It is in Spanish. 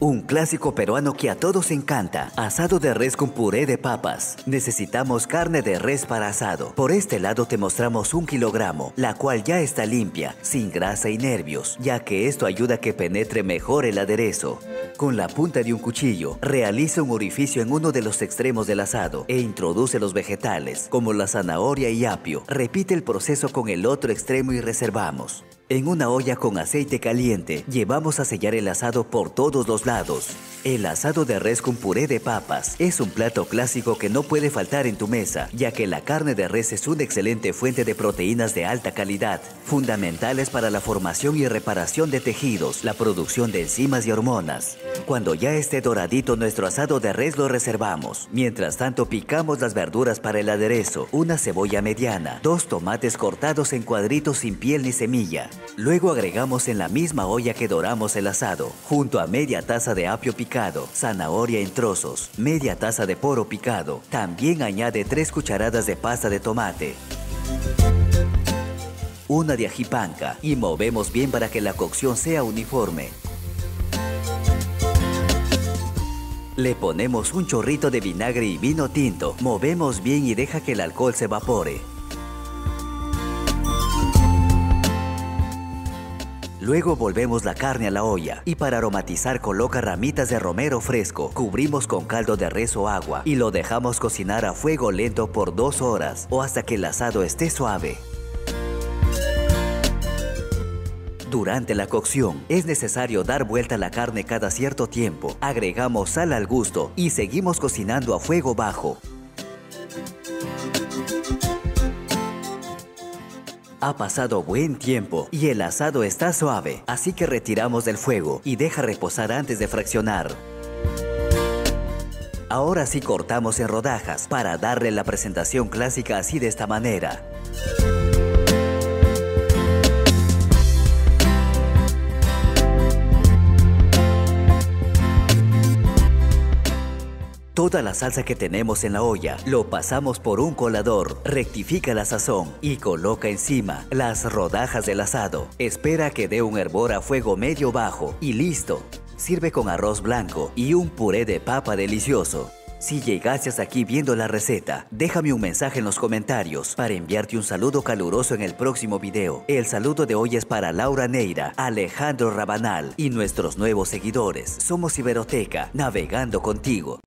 Un clásico peruano que a todos encanta, asado de res con puré de papas. Necesitamos carne de res para asado. Por este lado te mostramos un kilogramo, la cual ya está limpia, sin grasa y nervios, ya que esto ayuda a que penetre mejor el aderezo. Con la punta de un cuchillo, realiza un orificio en uno de los extremos del asado e introduce los vegetales, como la zanahoria y apio. Repite el proceso con el otro extremo y reservamos. En una olla con aceite caliente, llevamos a sellar el asado por todos los lados. El asado de res con puré de papas es un plato clásico que no puede faltar en tu mesa, ya que la carne de res es una excelente fuente de proteínas de alta calidad, fundamentales para la formación y reparación de tejidos, la producción de enzimas y hormonas. Cuando ya esté doradito nuestro asado de res lo reservamos. Mientras tanto picamos las verduras para el aderezo, una cebolla mediana, dos tomates cortados en cuadritos sin piel ni semilla, Luego agregamos en la misma olla que doramos el asado, junto a media taza de apio picado, zanahoria en trozos, media taza de poro picado. También añade 3 cucharadas de pasta de tomate, una de ajipanca y movemos bien para que la cocción sea uniforme. Le ponemos un chorrito de vinagre y vino tinto, movemos bien y deja que el alcohol se evapore. Luego volvemos la carne a la olla y para aromatizar coloca ramitas de romero fresco. Cubrimos con caldo de res o agua y lo dejamos cocinar a fuego lento por dos horas o hasta que el asado esté suave. Durante la cocción es necesario dar vuelta la carne cada cierto tiempo. Agregamos sal al gusto y seguimos cocinando a fuego bajo. Ha pasado buen tiempo y el asado está suave, así que retiramos del fuego y deja reposar antes de fraccionar. Ahora sí cortamos en rodajas para darle la presentación clásica así de esta manera. Toda la salsa que tenemos en la olla lo pasamos por un colador, rectifica la sazón y coloca encima las rodajas del asado. Espera que dé un hervor a fuego medio bajo y listo. Sirve con arroz blanco y un puré de papa delicioso. Si llegaste hasta aquí viendo la receta, déjame un mensaje en los comentarios para enviarte un saludo caluroso en el próximo video. El saludo de hoy es para Laura Neira, Alejandro Rabanal y nuestros nuevos seguidores. Somos Iberoteca, navegando contigo.